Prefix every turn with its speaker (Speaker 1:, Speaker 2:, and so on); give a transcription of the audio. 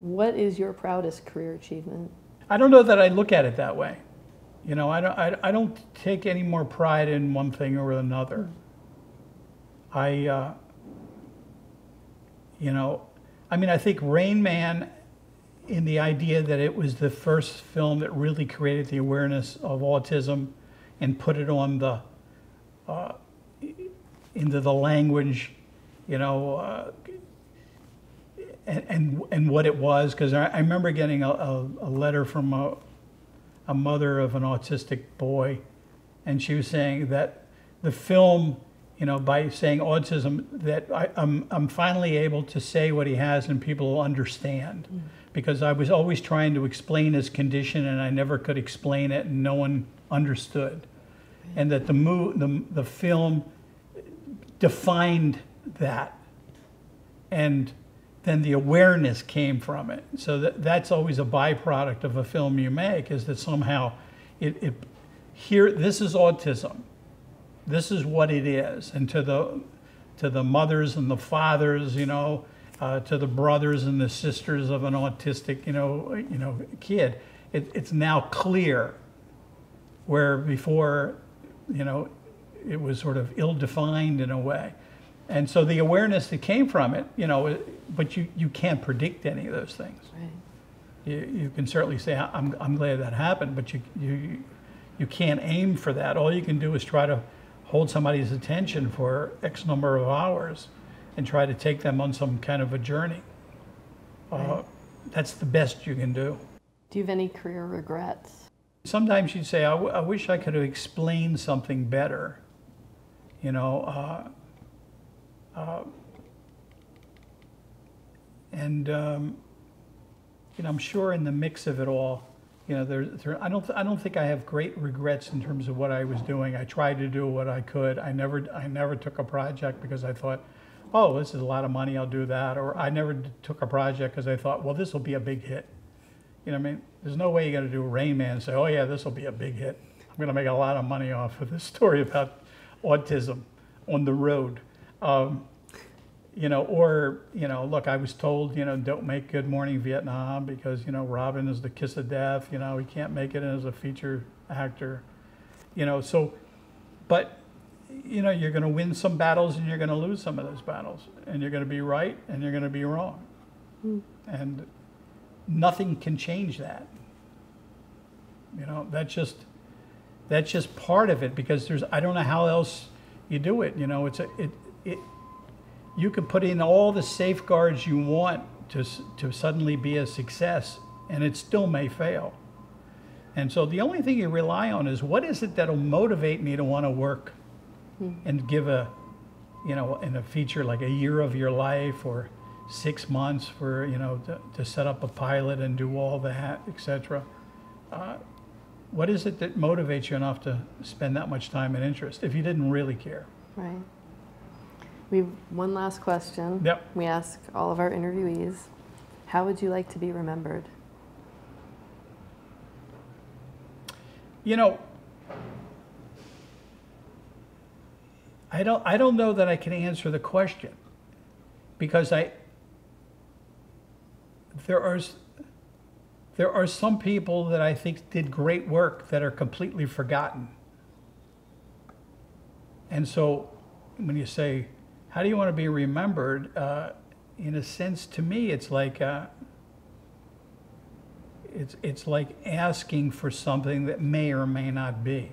Speaker 1: What is your proudest career achievement?
Speaker 2: I don't know that I look at it that way. You know, I don't, I, I don't take any more pride in one thing or another. I, uh, you know, I mean, I think Rain Man, in the idea that it was the first film that really created the awareness of autism and put it on the, uh, into the language, you know, uh, and, and, and what it was, because I, I remember getting a, a, a letter from a, a mother of an autistic boy, and she was saying that the film, you know, by saying autism, that I, I'm, I'm finally able to say what he has and people will understand. Mm. Because I was always trying to explain his condition and I never could explain it and no one understood. And that the, mo- the, the film defined that. And then the awareness came from it. So that, that's always a byproduct of a film you make is that somehow it, it here this is autism. This is what it is. And to the to the mothers and the fathers, you know, uh, to the brothers and the sisters of an autistic, you know, you know, kid, it, it's now clear. Where before, you know, it was sort of ill-defined in a way. And so the awareness that came from it, you know, but you, you can't predict any of those things.
Speaker 1: Right.
Speaker 2: You, you can certainly say, I'm, I'm glad that happened, but you, you, you can't aim for that. All you can do is try to hold somebody's attention for X number of hours and try to take them on some kind of a journey. Uh, that's the best you can do.
Speaker 1: Do you have any career regrets?
Speaker 2: Sometimes you'd say, I, w- I wish I could have explained something better. You know, uh, uh, and um, you know, I'm sure in the mix of it all, you know, there, there, I don't, I don't think I have great regrets in terms of what I was doing. I tried to do what I could. I never, I never took a project because I thought, oh, this is a lot of money. I'll do that. Or I never took a project because I thought, well, this will be a big hit. You know, I mean, there's no way you're going to do Rain Man and say, oh yeah, this will be a big hit. I'm going to make a lot of money off of this story about autism on the road. Um, you know, or, you know, look, I was told, you know, don't make Good Morning Vietnam because, you know, Robin is the kiss of death, you know, he can't make it as a feature actor, you know, so, but, you know, you're going to win some battles and you're going to lose some of those battles and you're going to be right and you're going to be wrong. Hmm. And nothing can change that. You know, that's just, that's just part of it because there's, I don't know how else you do it, you know, it's a, it, it, you can put in all the safeguards you want to, to suddenly be a success, and it still may fail. And so the only thing you rely on is what is it that'll motivate me to want to work and give a, you know, in a feature like a year of your life or six months for, you know, to, to set up a pilot and do all that, et cetera. Uh, what is it that motivates you enough to spend that much time and interest if you didn't really care?
Speaker 1: Right. We have one last question.
Speaker 2: Yep.
Speaker 1: We ask all of our interviewees, how would you like to be remembered?
Speaker 2: You know, I don't, I don't know that I can answer the question because I, there are, there are some people that I think did great work that are completely forgotten. And so when you say, how do you want to be remembered? Uh, in a sense, to me, it's like, uh, it's, it's like asking for something that may or may not be.